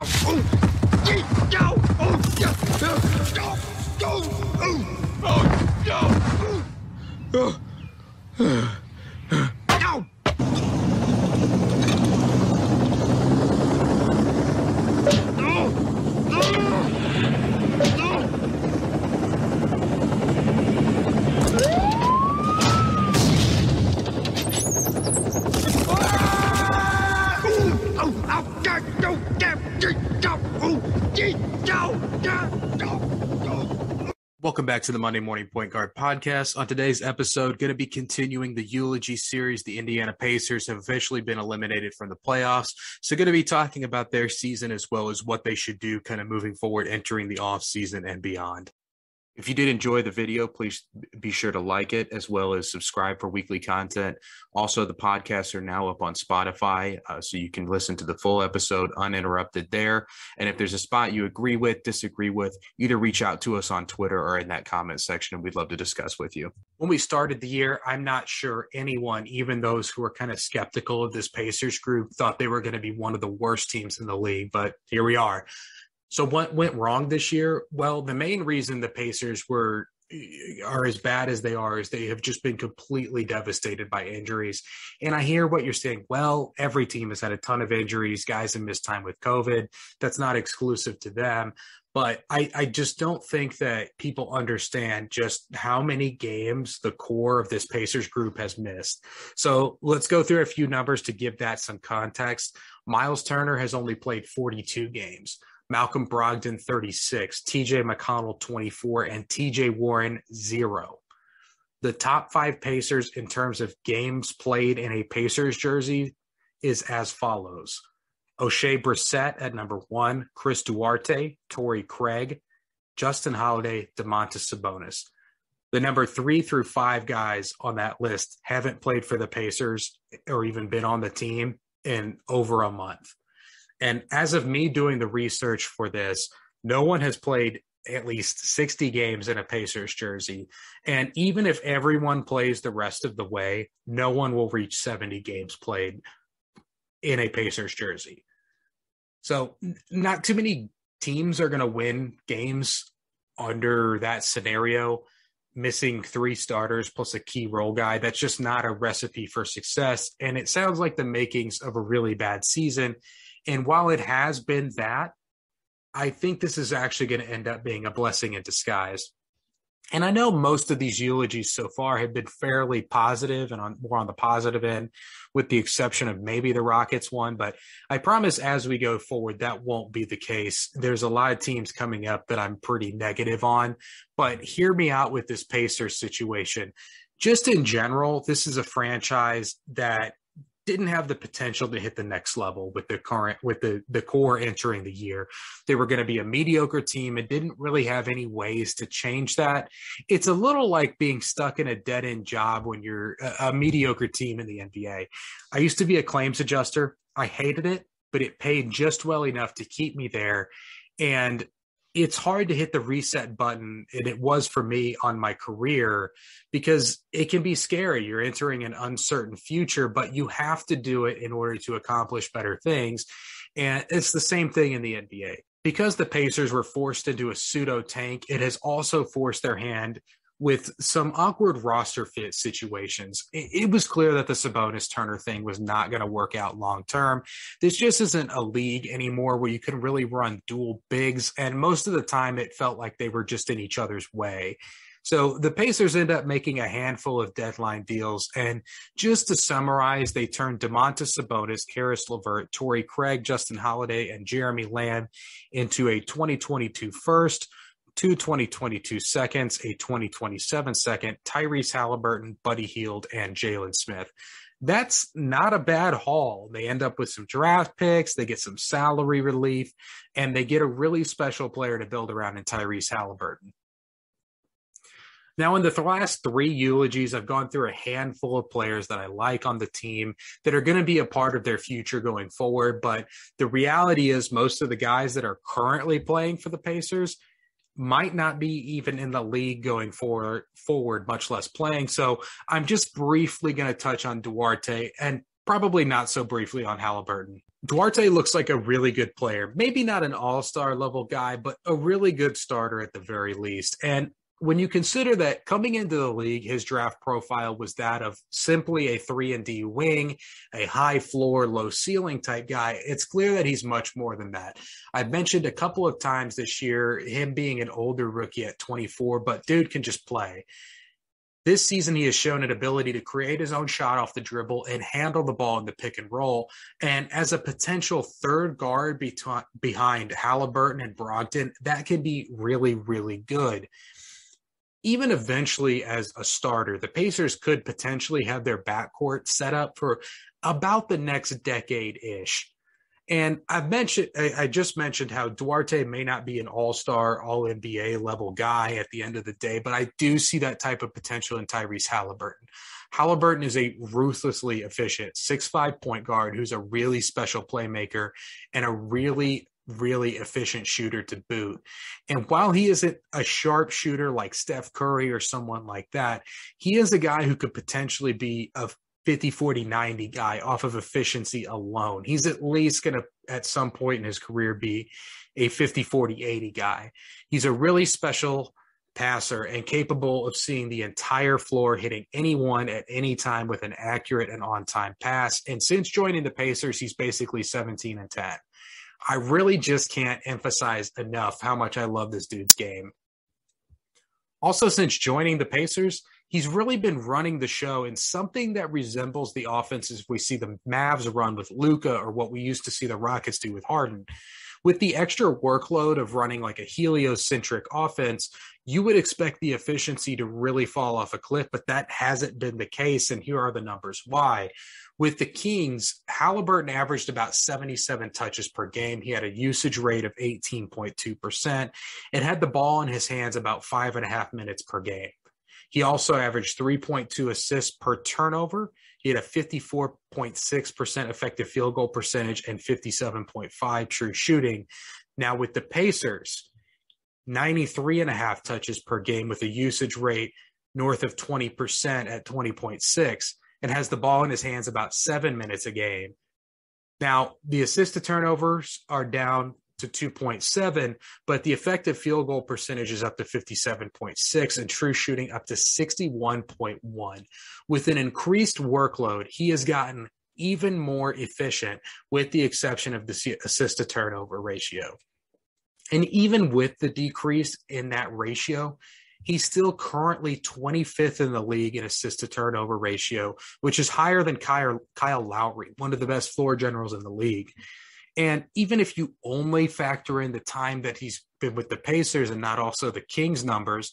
Welcome back to the Monday Morning Point Guard podcast. On today's episode, going to be continuing the eulogy series. The Indiana Pacers have officially been eliminated from the playoffs. So, going to be talking about their season as well as what they should do kind of moving forward, entering the off season and beyond. If you did enjoy the video, please be sure to like it as well as subscribe for weekly content. Also, the podcasts are now up on Spotify, uh, so you can listen to the full episode uninterrupted there. And if there's a spot you agree with, disagree with, either reach out to us on Twitter or in that comment section, and we'd love to discuss with you. When we started the year, I'm not sure anyone, even those who were kind of skeptical of this Pacers group, thought they were going to be one of the worst teams in the league, but here we are. So what went wrong this year? Well, the main reason the Pacers were are as bad as they are is they have just been completely devastated by injuries. And I hear what you're saying. Well, every team has had a ton of injuries. Guys have missed time with COVID. That's not exclusive to them. But I, I just don't think that people understand just how many games the core of this Pacers group has missed. So let's go through a few numbers to give that some context. Miles Turner has only played 42 games. Malcolm Brogdon 36, TJ McConnell 24, and TJ Warren 0. The top five Pacers in terms of games played in a Pacers jersey is as follows Oshae Brissett at number one, Chris Duarte, Torrey Craig, Justin Holiday, Domantas Sabonis. The number three through five guys on that list haven't played for the Pacers or even been on the team in over a month. And as of me doing the research for this, no one has played at least 60 games in a Pacers jersey. And even if everyone plays the rest of the way, no one will reach 70 games played in a Pacers jersey. So, not too many teams are going to win games under that scenario. Missing three starters plus a key role guy. That's just not a recipe for success. And it sounds like the makings of a really bad season. And while it has been that, I think this is actually going to end up being a blessing in disguise. And I know most of these eulogies so far have been fairly positive and on more on the positive end, with the exception of maybe the Rockets one. But I promise as we go forward, that won't be the case. There's a lot of teams coming up that I'm pretty negative on. But hear me out with this Pacers situation. Just in general, this is a franchise that didn't have the potential to hit the next level with the current with the the core entering the year. They were going to be a mediocre team and didn't really have any ways to change that. It's a little like being stuck in a dead end job when you're a, a mediocre team in the NBA. I used to be a claims adjuster. I hated it, but it paid just well enough to keep me there. And it's hard to hit the reset button and it was for me on my career because it can be scary. You're entering an uncertain future but you have to do it in order to accomplish better things. And it's the same thing in the NBA because the Pacers were forced into a pseudo tank it has also forced their hand with some awkward roster fit situations. It, it, was clear that the Sabonis Turner thing was not going to work out long term. This just isn't a league anymore where you can really run dual bigs. And most of the time, it felt like they were just in each other's way. So the Pacers end up making a handful of deadline deals. And just to summarize, they turned Domantas Sabonis, Caris LeVert, Torrey Craig, Justin Holiday, and Jeremy Lamb into a 2022 first two 2022 seconds, a 2027 second, Tyrese Haliburton, Buddy Hield, and Jalen Smith. That's not a bad haul. They end up with some draft picks, they get some salary relief, and they get a really special player to build around in Tyrese Haliburton. Now, in the last three eulogies, I've gone through a handful of players that I like on the team that are going to be a part of their future going forward. But the reality is, most of the guys that are currently playing for the Pacers might not be even in the league going forward, forward, much less playing. So I'm just briefly going to touch on Duarte and probably not so briefly on Haliburton. Duarte looks like a really good player. Maybe not an all star level guy, but a really good starter at the very least. And when you consider that coming into the league, his draft profile was that of simply a three and D wing, a high floor, low ceiling type guy, it's clear that he's much more than that. I've mentioned a couple of times this year him being an older rookie at 24, but dude can just play. This season, he has shown an ability to create his own shot off the dribble and handle the ball in the pick and roll. And as a potential third guard be- behind Haliburton and Brogdon, that could be really, really good even eventually as a starter, the Pacers could potentially have their backcourt set up for about the next decade ish. And I've mentioned, I, just mentioned how Duarte may not be an all star, all NBA level guy at the end of the day, but I do see that type of potential in Tyrese Haliburton. Haliburton is a ruthlessly efficient six-five point guard who's a really special playmaker and a really really efficient shooter to boot. And while he isn't a sharp shooter like Steph Curry or someone like that, he is a guy who could potentially be a 50 40 90 guy off of efficiency alone. He's at least going to at some point in his career be a 50 40 80 guy. He's a really special passer and capable of seeing the entire floor hitting anyone at any time with an accurate and on-time pass. And since joining the Pacers, he's basically 17 and 10. I really just can't emphasize enough how much I love this dude's game. Also, since joining the Pacers, he's really been running the show in something that resembles the offenses we see the Mavs run with Luka or what we used to see the Rockets do with Harden. With the extra workload of running like a heliocentric offense, you would expect the efficiency to really fall off a cliff, but that hasn't been the case. And here are the numbers why. With the Kings, Haliburton averaged about 77 touches per game. He had a usage rate of 18.2% and had the ball in his hands about five and a half minutes per game. He also averaged 3.2 assists per turnover. He had a 54.6% effective field goal percentage and 57.5 true shooting. Now with the Pacers, 93 and a half touches per game with a usage rate north of 20% at 20.6 and has the ball in his hands about seven minutes a game. Now, the assist to turnovers are down to 2.7, but the effective field goal percentage is up to 57.6 and true shooting up to 61.1. With an increased workload, he has gotten even more efficient with the exception of the assist to turnover ratio. And even with the decrease in that ratio, He's still currently 25th in the league in assist to turnover ratio, which is higher than Kyle, Kyle Lowry, one of the best floor generals in the league. And even if you only factor in the time that he's been with the Pacers and not also the Kings numbers,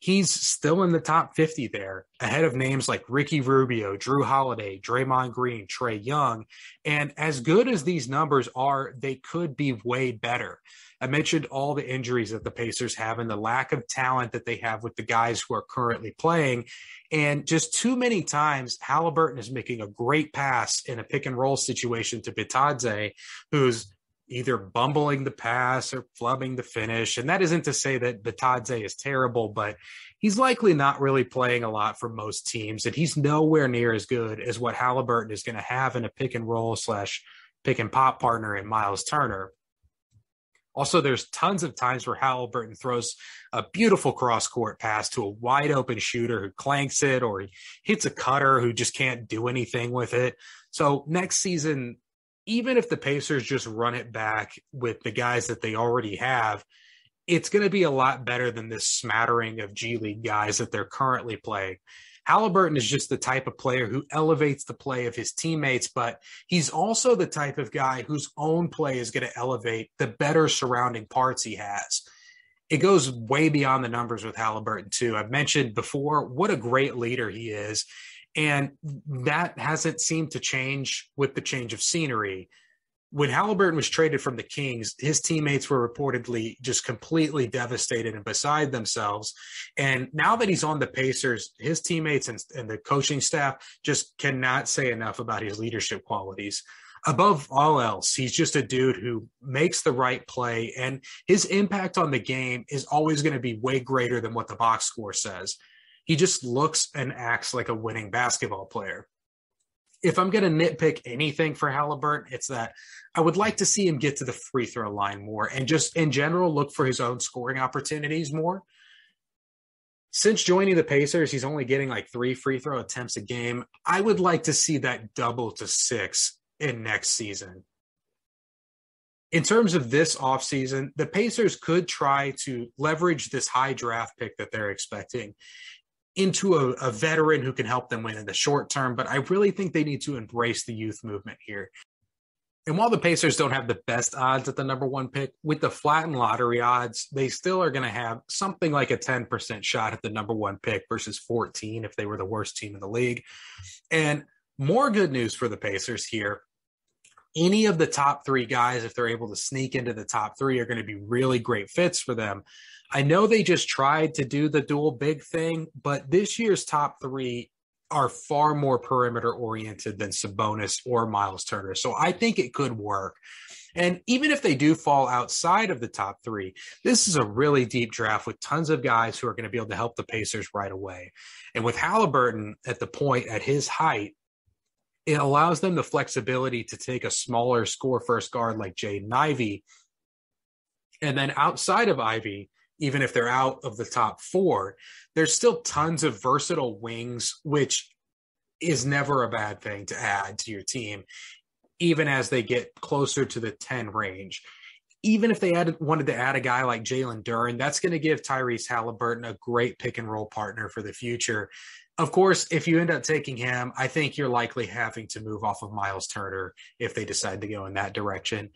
he's still in the top 50 there, ahead of names like Ricky Rubio, Jrue Holiday, Draymond Green, Trae Young. And as good as these numbers are, they could be way better. I mentioned all the injuries that the Pacers have and the lack of talent that they have with the guys who are currently playing. And just too many times, Haliburton is making a great pass in a pick and roll situation to Bitadze, who's either bumbling the pass or flubbing the finish. And that isn't to say that Bitadze is terrible, but he's likely not really playing a lot for most teams. And he's nowhere near as good as what Haliburton is going to have in a pick and roll slash pick and pop partner in Miles Turner. Also, there's tons of times where Haliburton throws a beautiful cross court pass to a wide open shooter who clanks it or he hits a cutter who just can't do anything with it. So next season, even if the Pacers just run it back with the guys that they already have, it's going to be a lot better than this smattering of G League guys that they're currently playing. Haliburton is just the type of player who elevates the play of his teammates, but he's also the type of guy whose own play is going to elevate the better surrounding parts he has. It goes way beyond the numbers with Haliburton, too. I've mentioned before what a great leader he is. And that hasn't seemed to change with the change of scenery when Haliburton was traded from the Kings, his teammates were reportedly just completely devastated and beside themselves. And now that he's on the Pacers, his teammates and, and the coaching staff just cannot say enough about his leadership qualities. Above all else, he's just a dude who makes the right play, and his impact on the game is always going to be way greater than what the box score says. He just looks and acts like a winning basketball player. if I'm going to nitpick anything for Haliburton, it's that I would like to see him get to the free throw line more and just in general look for his own scoring opportunities more. Since joining the Pacers, he's only getting like three free throw attempts a game. I would like to see that double to six in next season. In terms of this offseason, the Pacers could try to leverage this high draft pick that they're expecting into a, a, veteran who can help them win in the short term. But I really think they need to embrace the youth movement here. And while the Pacers don't have the best odds at the number one pick, with the flattened lottery odds, they still are going to have something like a 10% shot at the number one pick versus 14 if they were the worst team in the league. And more good news for the Pacers here. Any of the top three guys, if they're able to sneak into the top three, are going to be really great fits for them. I know they just tried to do the dual big thing, but this year's top three are far more perimeter oriented than Sabonis or Miles Turner. So I think it could work. And even if they do fall outside of the top three, this is a really deep draft with tons of guys who are going to be able to help the Pacers right away. And with Haliburton at the point at his height, it allows them the flexibility to take a smaller score first guard like Jaden Ivey. And then outside of Ivey, even if they're out of the top four, there's still tons of versatile wings, which is never a bad thing to add to your team, even as they get closer to the 10 range. Even if they added, wanted to add a guy like Jalen Duren, that's going to give Tyrese Haliburton a great pick and roll partner for the future. Of course, if you end up taking him, I think you're likely having to move off of Miles Turner if they decide to go in that direction.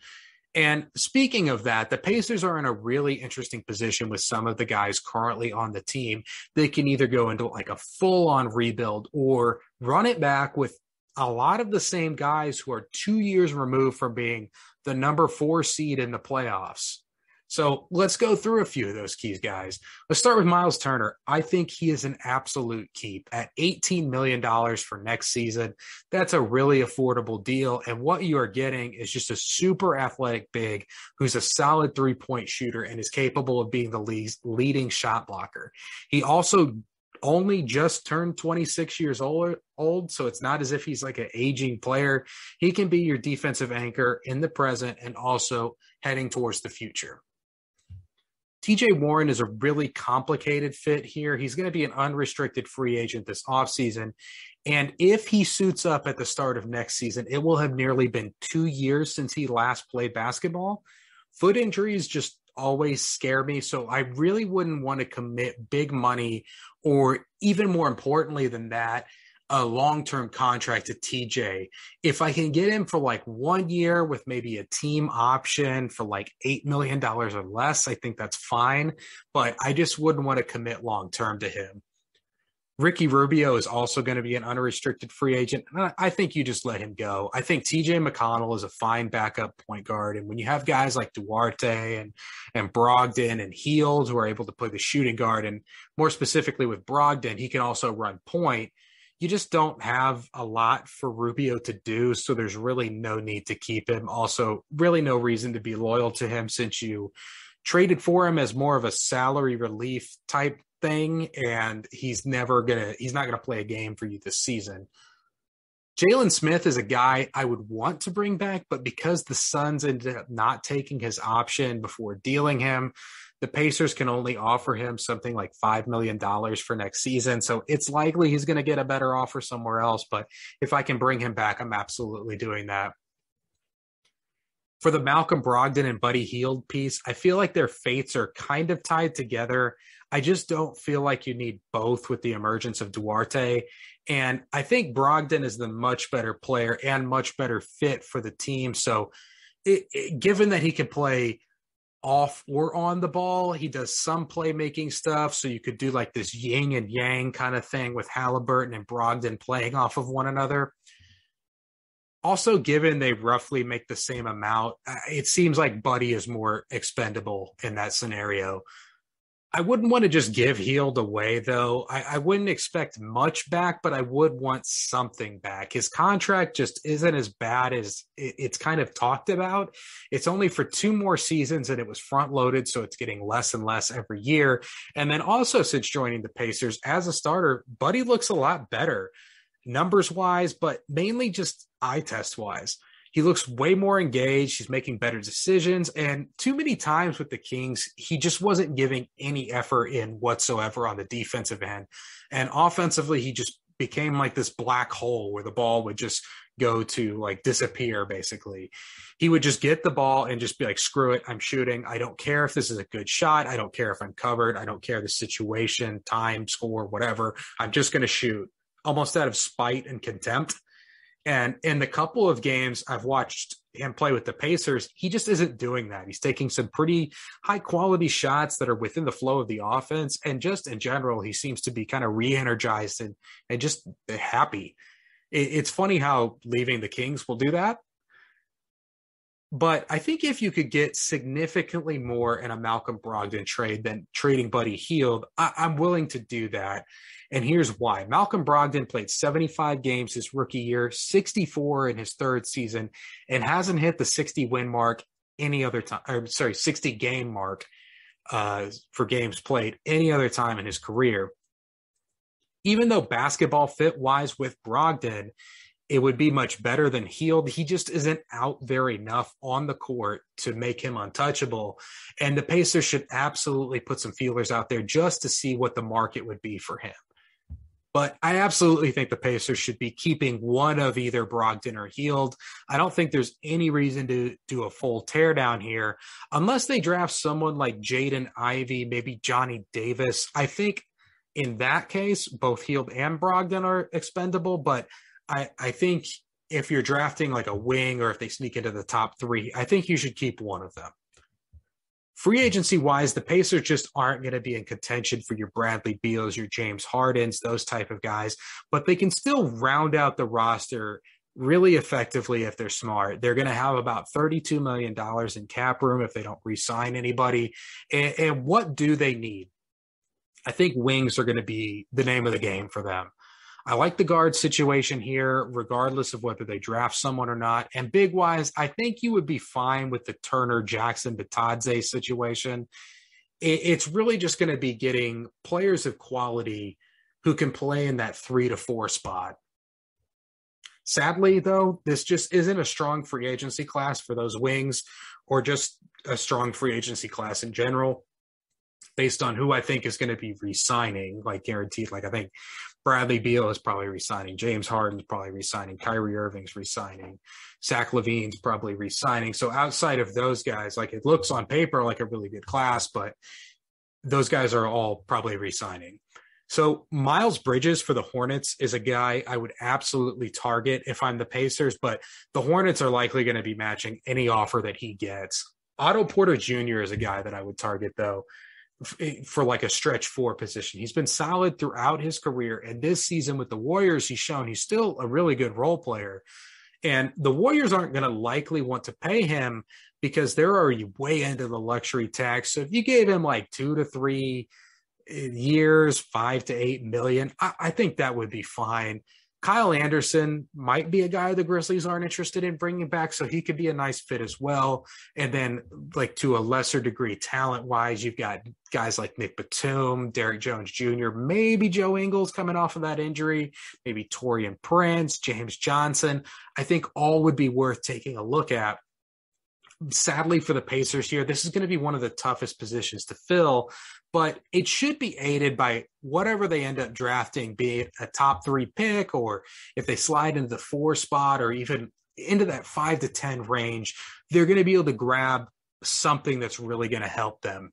And speaking of that, the Pacers are in a really interesting position with some of the guys currently on the team. They can either go into like a full on rebuild or run it back with a lot of the same guys who are two years removed from being the number four seed in the playoffs. So let's go through a few of those keys, guys. Let's start with Miles Turner. I think he is an absolute keep at $18 million for next season. That's a really affordable deal. And what you are getting is just a super athletic big who's a solid three point shooter and is capable of being the leading shot blocker. He also only just turned 26 years old, old, so it's not as if he's like an aging player. He can be your defensive anchor in the present and also heading towards the future. TJ Warren is a really complicated fit here. He's going to be an unrestricted free agent this offseason. And if he suits up at the start of next season, it will have nearly been two years since he last played basketball. Foot injuries just always scare me. So I really wouldn't want to commit big money, or even more importantly than that, a long term contract to TJ. If I can get him for like one year with maybe a team option for like $8 million or less, I think that's fine. But I just wouldn't want to commit long term to him. Ricky Rubio is also going to be an unrestricted free agent. Uh, I think you just let him go. I think TJ McConnell is a fine backup point guard. And when you have guys like Duarte and, and Brogdon and Hield who are able to play the shooting guard, and more specifically with Brogdon, he can also run point you just don't have a lot for Rubio to do. So there's really no need to keep him. Also, really no reason to be loyal to him since you traded for him as more of a salary relief type thing. And he's never going to, he's not going to play a game for you this season. Jalen Smith is a guy I would want to bring back, but because the Suns ended up not taking his option before dealing him, the Pacers can only offer him something like $5 million for next season. So it's likely he's going to get a better offer somewhere else. But if I can bring him back, I'm absolutely doing that. For the Malcolm Brogdon and Buddy Hield piece, I feel like their fates are kind of tied together. I just don't feel like you need both with the emergence of Duarte. And I think Brogdon is the much better player and much better fit for the team. So, it, it, given that he can play off or on the ball. He does some playmaking stuff. So you could do like this yin and yang kind of thing with Haliburton and Brogdon playing off of one another. Also, given they roughly make the same amount, uh, it seems like Buddy is more expendable in that scenario. I wouldn't want to just give Hield away, though. I, I, wouldn't expect much back, but I would want something back. His contract just isn't as bad as it, it's kind of talked about. It's only for two more seasons and it was front loaded, so it's getting less and less every year. And then also, since joining the Pacers as a starter, Buddy looks a lot better. numbers wise, but mainly just eye test wise. He looks way more engaged. He's making better decisions. And too many times with the Kings, he just wasn't giving any effort in whatsoever on the defensive end. And offensively, he just became like this black hole where the ball would just go to like disappear basically. He would just get the ball and just be like, screw it, I'm shooting. I don't care if this is a good shot. I don't care if I'm covered. I don't care the situation, time, score, whatever. I'm just going to shoot almost out of spite and contempt. And in the couple of games I've watched him play with the Pacers, he just isn't doing that. He's taking some pretty high quality shots that are within the flow of the offense. And just in general, he seems to be kind of re energized and, and just happy. It, it's funny how leaving the Kings will do that. But I think if you could get significantly more in a Malcolm Brogdon trade than trading Buddy Hield, I, I'm willing to do that. And here's why Malcolm Brogdon played 75 games his rookie year, 64 in his third season, and hasn't hit the 60 win mark any other time, or sorry, 60 game mark uh, for games played any other time in his career. Even though basketball fit wise with Brogdon, it would be much better than Hield. He just isn't out there enough on the court to make him untouchable. And the Pacers should absolutely put some feelers out there just to see what the market would be for him. But I absolutely think the Pacers should be keeping one of either Brogdon or Hield. I don't think there's any reason to do a full teardown here unless they draft someone like Jaden Ivey, maybe Johnny Davis. I think in that case, both Hield and Brogdon are expendable, but I, I think if you're drafting like a wing or if they sneak into the top three, I think you should keep one of them. Free agency wise, the Pacers just aren't going to be in contention for your Bradley Beals, your James Hardens, those type of guys, but they can still round out the roster really effectively if they're smart. They're going to have about $32 million in cap room if they don't re-sign anybody. And, and what do they need? I think wings are going to be the name of the game for them. I like the guard situation here, regardless of whether they draft someone or not. And big wise, I think you would be fine with the Turner Jackson Bitadze situation. It's really just going to be getting players of quality who can play in that three to four spot. Sadly, though, this just isn't a strong free agency class for those wings or just a strong free agency class in general based on who I think is going to be re-signing, like guaranteed. Like I think Bradley Beal is probably resigning. James Harden's probably resigning. Kyrie Irving's resigning. Zach LaVine's probably resigning. So outside of those guys, like it looks on paper like a really good class, but those guys are all probably resigning. So Miles Bridges for the Hornets is a guy I would absolutely target if I'm the Pacers, but the Hornets are likely going to be matching any offer that he gets. Otto Porter Jr. is a guy that I would target though. Eh, for like a stretch four position. He's been solid throughout his career. And this season with the Warriors, he's shown he's still a really good role player. And the Warriors aren't going to likely want to pay him because they're already way into the luxury tax. So if you gave him like two to three eh, years, five to eight million, I, I think that would be fine. Kyle Anderson might be a guy the Grizzlies aren't interested in bringing back, so he could be a nice fit as well. And then, like to a lesser degree, talent wise, you've got guys like Nick Batum, Derrick Jones Jr., maybe Joe Ingles coming off of that injury, maybe Taurean Prince, James Johnson. I think all would be worth taking a look at sadly for the Pacers here, this is going to be one of the toughest positions to fill, but it should be aided by whatever they end up drafting, be it a top three pick or if they slide into the four spot or even into that five to 10 range, they're going to be able to grab something that's really going to help them.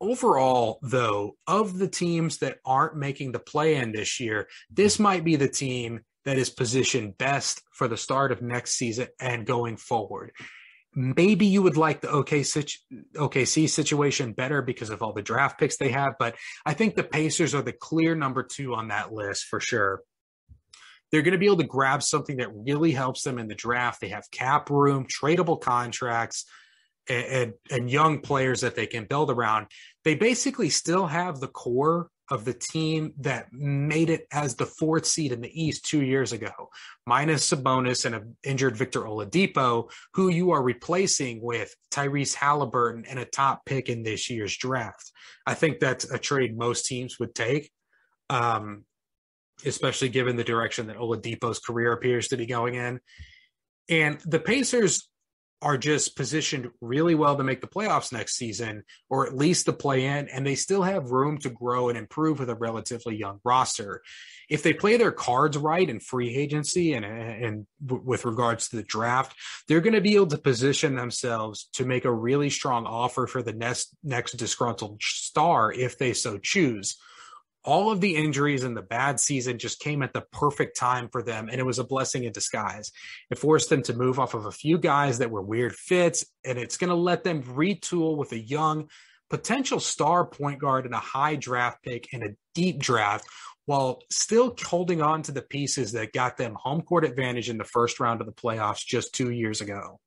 Overall, though, of the teams that aren't making the play in this year, this might be the team that is positioned best for the start of next season and going forward. Maybe you would like the OKC, situation better because of all the draft picks they have, but I think the Pacers are the clear number two on that list for sure. They're going to be able to grab something that really helps them in the draft. They have cap room, tradable contracts, and, and, and young players that they can build around. They basically still have the core of the team that made it as the fourth seed in the East two years ago, minus Sabonis and an injured Victor Oladipo, who you are replacing with Tyrese Haliburton and a top pick in this year's draft. I think that's a trade most teams would take. um, especially given the direction that Oladipo's career appears to be going in. And the Pacers are just positioned really well to make the playoffs next season, or at least the play in, and they still have room to grow and improve with a relatively young roster. If they play their cards right in free agency and, and with regards to the draft, they're going to be able to position themselves to make a really strong offer for the next next disgruntled star if they so choose all of the injuries and the bad season just came at the perfect time for them and it was a blessing in disguise. It forced them to move off of a few guys that were weird fits and it's going to let them retool with a young potential star point guard and a high draft pick and a deep draft while still holding on to the pieces that got them home court advantage in the first round of the playoffs just two years ago